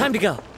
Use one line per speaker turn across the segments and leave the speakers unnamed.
Time to go.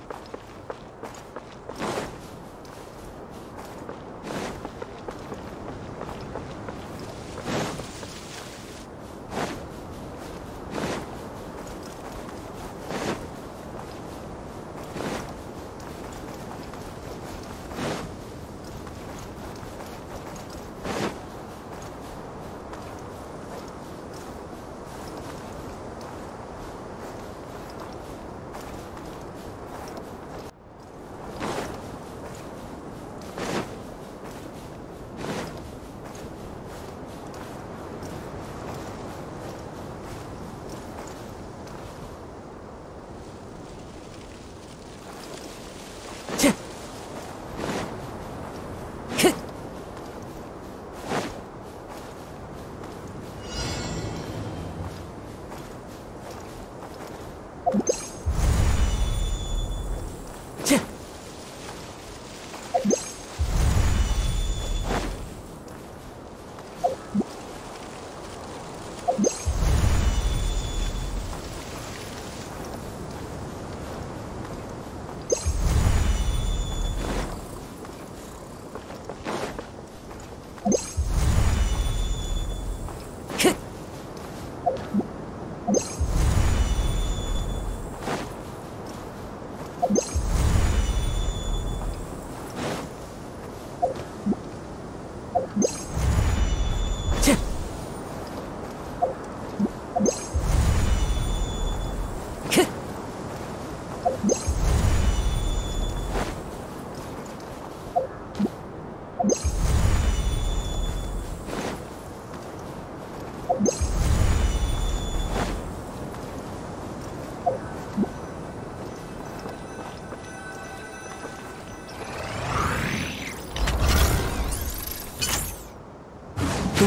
The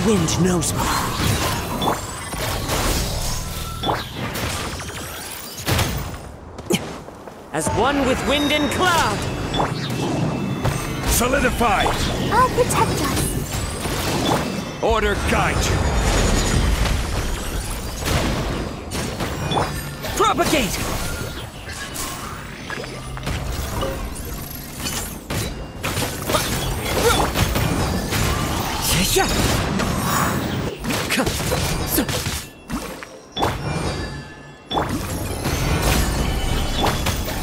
wind knows me. As one with wind and cloud!
Solidified!
I'll protect us.
Order guide you!
Propagate!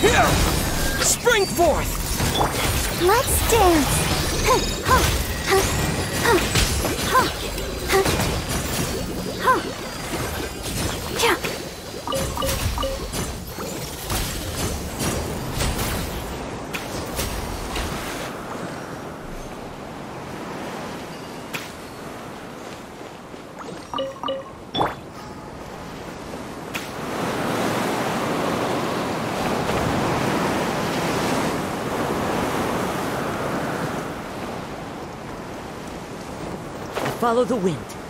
Here! Spring forth!
Let's dance.
Follow the wind.